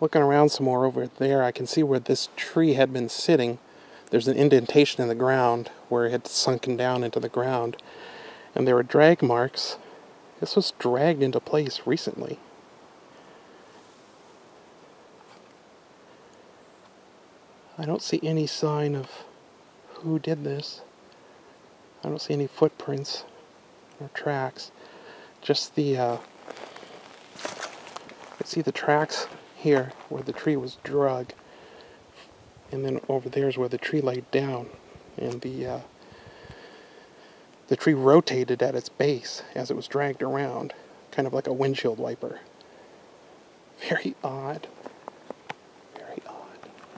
looking around some more over there, I can see where this tree had been sitting. There's an indentation in the ground where it had sunken down into the ground, and there were drag marks. This was dragged into place recently. I don't see any sign of who did this. I don't see any footprints or tracks. Just the, uh, see the tracks here where the tree was drug. And then over there is where the tree laid down. And the, uh, the tree rotated at its base as it was dragged around, kind of like a windshield wiper. Very odd.